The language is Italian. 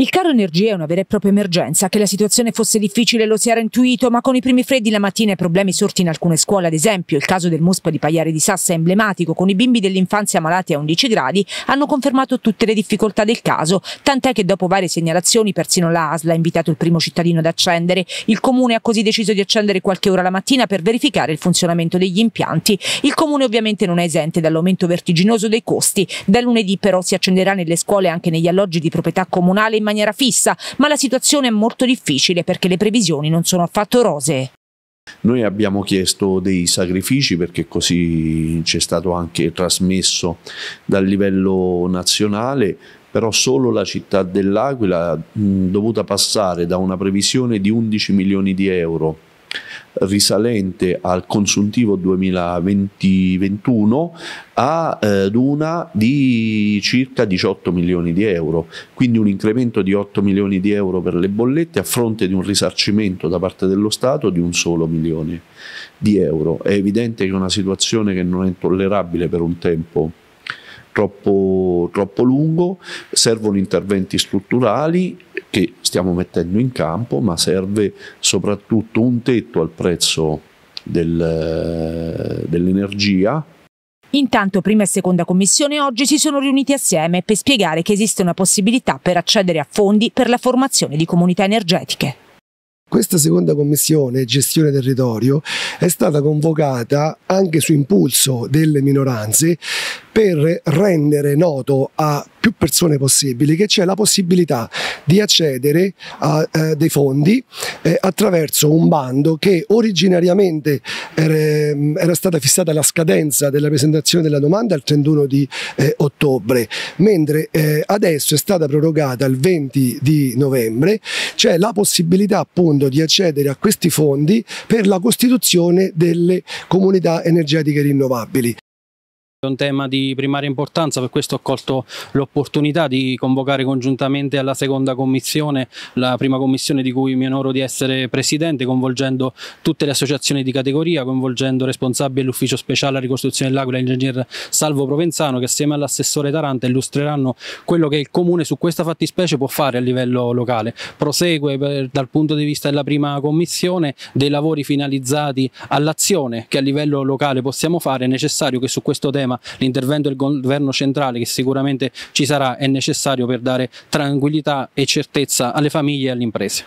Il caro energia è una vera e propria emergenza. Che la situazione fosse difficile lo si era intuito, ma con i primi freddi la mattina e problemi sorti in alcune scuole, ad esempio il caso del MUSP di Pagliare di Sassa è emblematico, con i bimbi dell'infanzia malati a 11 gradi, hanno confermato tutte le difficoltà del caso, tant'è che dopo varie segnalazioni persino la ASL ha invitato il primo cittadino ad accendere. Il comune ha così deciso di accendere qualche ora la mattina per verificare il funzionamento degli impianti. Il comune ovviamente non è esente dall'aumento vertiginoso dei costi. Da lunedì però si accenderà nelle scuole anche negli alloggi di proprietà comunale in maniera fissa, ma la situazione è molto difficile perché le previsioni non sono affatto rosee. Noi abbiamo chiesto dei sacrifici perché così ci è stato anche trasmesso dal livello nazionale, però solo la città dell'Aquila dovuta passare da una previsione di 11 milioni di euro risalente al consuntivo 2020-21 ad una di circa 18 milioni di euro, quindi un incremento di 8 milioni di euro per le bollette a fronte di un risarcimento da parte dello Stato di un solo milione di euro. È evidente che è una situazione che non è tollerabile per un tempo troppo, troppo lungo, servono interventi strutturali che stiamo mettendo in campo, ma serve soprattutto un tetto al prezzo del, dell'energia Intanto prima e seconda commissione oggi si sono riuniti assieme per spiegare che esiste una possibilità per accedere a fondi per la formazione di comunità energetiche. Questa seconda commissione, gestione territorio, è stata convocata anche su impulso delle minoranze per rendere noto a più persone possibili che c'è la possibilità di accedere a eh, dei fondi eh, attraverso un bando che originariamente era, era, stata fissata la scadenza della presentazione della domanda al 31 di eh, ottobre, mentre eh, adesso è stata prorogata al 20 di novembre, c'è la possibilità appunto di accedere a questi fondi per la costituzione delle comunità energetiche rinnovabili. È un tema di primaria importanza, per questo ho colto l'opportunità di convocare congiuntamente alla seconda commissione, la prima commissione di cui mi onoro di essere presidente, coinvolgendo tutte le associazioni di categoria, coinvolgendo responsabili dell'ufficio speciale alla ricostruzione dell'Aquila, l'ingegner Salvo Provenzano, che assieme all'assessore Taranta illustreranno quello che il comune su questa fattispecie può fare a livello locale. Prosegue per, dal punto di vista della prima commissione dei lavori finalizzati all'azione che a livello locale possiamo fare, è necessario che su questo tema tema l'intervento del governo centrale che sicuramente ci sarà è necessario per dare tranquillità e certezza alle famiglie e alle imprese.